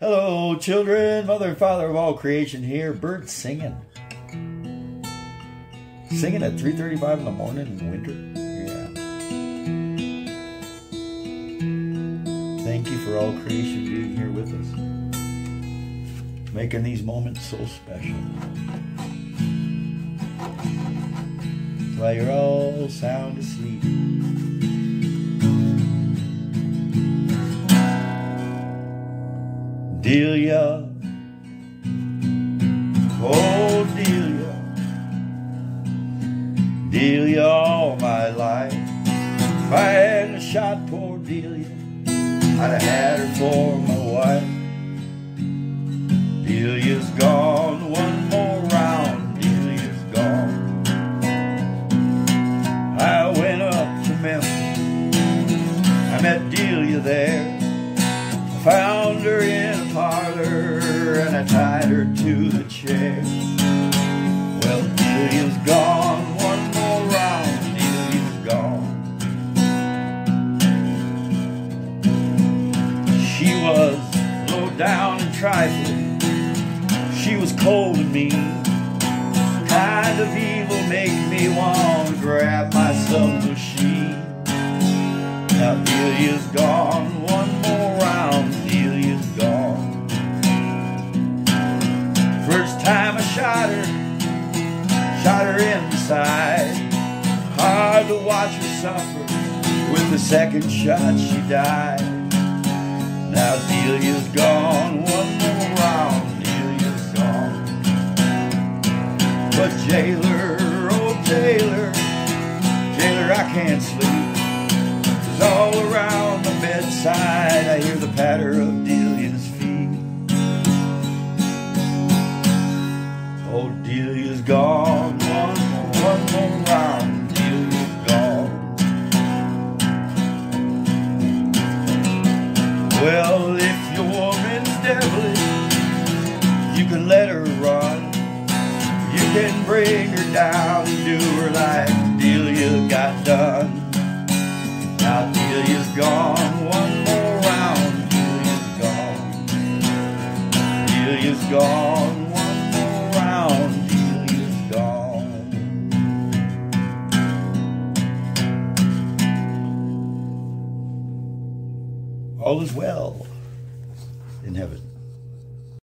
Hello, children, mother and father of all creation here, birds singing. Singing at 3.35 in the morning in winter. Yeah. Thank you for all creation being here with us. Making these moments so special. While you're all sound asleep. Delia, oh Delia, Delia all my life. If I hadn't shot poor Delia, I'd have had her for my wife. Delia's gone, one more round, Delia's gone. I went up to Memphis, I met Delia there. Found her in a parlor and I tied her to the chair. Well, Delia's gone, one more round, Delia's gone. She was low down and trifling. She was cold and mean. Kind of evil make me want to grab my submachine. Now shot her, shot her in the side. Hard to watch her suffer, with the second shot she died. Now Delia's gone, one more round, Delia's gone. But jailer, oh jailer, jailer, I can't sleep. Gone, one more, one more round, Delia's gone. Well, if your woman's devilish, you can let her run. You can bring her down and do her like Delia got done. Now Delia's gone, one more round, Delia's gone. Delia's gone, all is well in heaven.